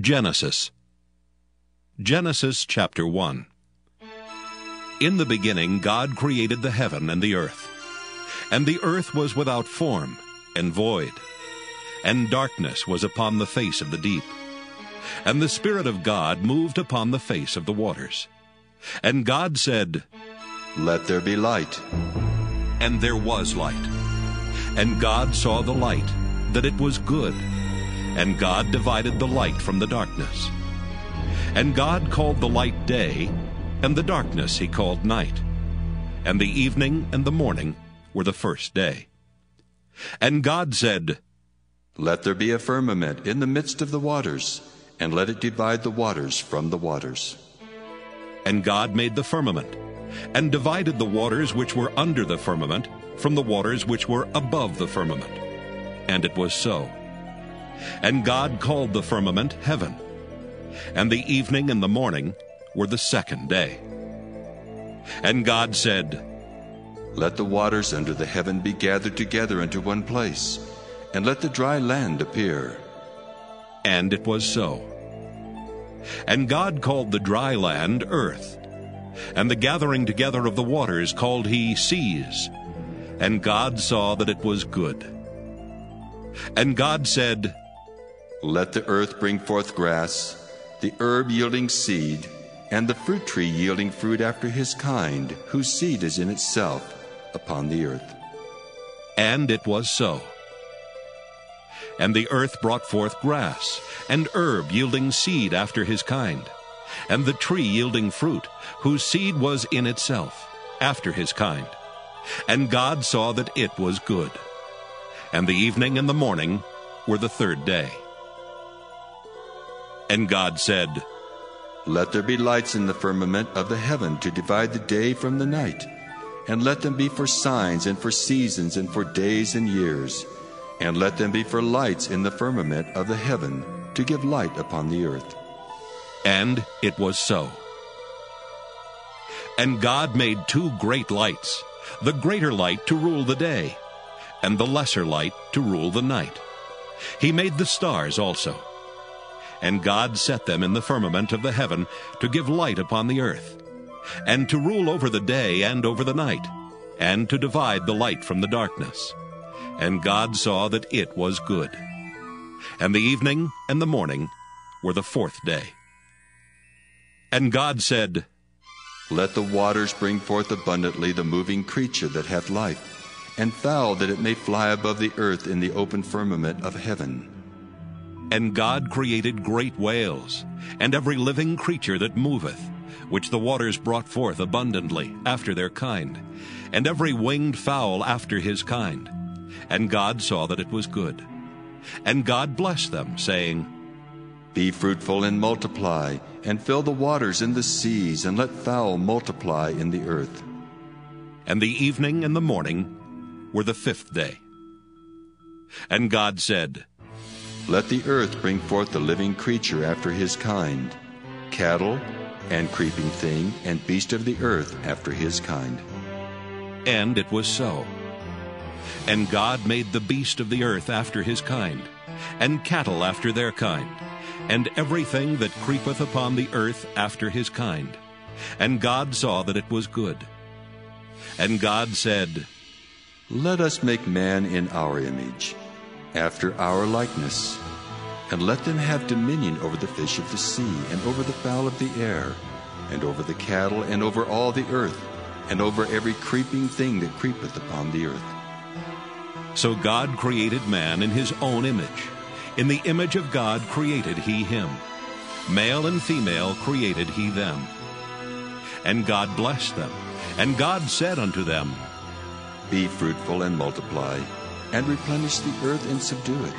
Genesis Genesis chapter 1 In the beginning God created the heaven and the earth. And the earth was without form and void, and darkness was upon the face of the deep. And the Spirit of God moved upon the face of the waters. And God said, Let there be light. And there was light. And God saw the light, that it was good. And God divided the light from the darkness. And God called the light day, and the darkness he called night. And the evening and the morning were the first day. And God said, Let there be a firmament in the midst of the waters, and let it divide the waters from the waters. And God made the firmament, and divided the waters which were under the firmament from the waters which were above the firmament. And it was so. And God called the firmament heaven. And the evening and the morning were the second day. And God said, Let the waters under the heaven be gathered together into one place, and let the dry land appear. And it was so. And God called the dry land earth, and the gathering together of the waters called he seas. And God saw that it was good. And God said, Let the earth bring forth grass, the herb yielding seed, and the fruit tree yielding fruit after his kind, whose seed is in itself upon the earth. And it was so. And the earth brought forth grass, and herb yielding seed after his kind, and the tree yielding fruit, whose seed was in itself, after his kind. And God saw that it was good. And the evening and the morning were the third day. And God said, Let there be lights in the firmament of the heaven to divide the day from the night, and let them be for signs and for seasons and for days and years, and let them be for lights in the firmament of the heaven to give light upon the earth. And it was so. And God made two great lights, the greater light to rule the day, and the lesser light to rule the night. He made the stars also. And God set them in the firmament of the heaven to give light upon the earth, and to rule over the day and over the night, and to divide the light from the darkness. And God saw that it was good. And the evening and the morning were the fourth day. And God said, Let the waters bring forth abundantly the moving creature that hath life, and fowl that it may fly above the earth in the open firmament of heaven. And God created great whales, and every living creature that moveth, which the waters brought forth abundantly after their kind, and every winged fowl after his kind. And God saw that it was good. And God blessed them, saying, Be fruitful and multiply, and fill the waters in the seas, and let fowl multiply in the earth. And the evening and the morning were the fifth day. And God said, Let the earth bring forth the living creature after his kind, cattle, and creeping thing, and beast of the earth after his kind. And it was so. And God made the beast of the earth after his kind, and cattle after their kind, and everything that creepeth upon the earth after his kind. And God saw that it was good. And God said, Let us make man in our image, after our likeness, and let them have dominion over the fish of the sea, and over the fowl of the air, and over the cattle, and over all the earth, and over every creeping thing that creepeth upon the earth. So God created man in his own image. In the image of God created he him. Male and female created he them. And God blessed them. And God said unto them, Be fruitful and multiply, and replenish the earth and subdue it,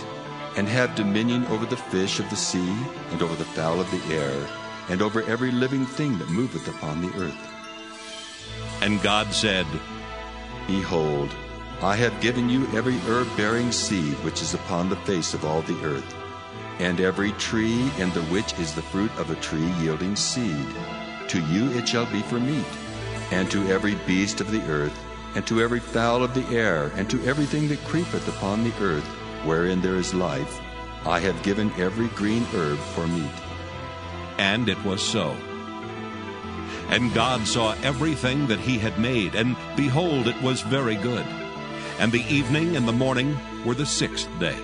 and have dominion over the fish of the sea, and over the fowl of the air, and over every living thing that moveth upon the earth. And God said, Behold, I have given you every herb bearing seed which is upon the face of all the earth, and every tree in the which is the fruit of a tree yielding seed. To you it shall be for meat, and to every beast of the earth, and to every fowl of the air, and to everything that creepeth upon the earth, wherein there is life, I have given every green herb for meat. And it was so. And God saw everything that he had made, and behold, it was very good. And the evening and the morning were the sixth day.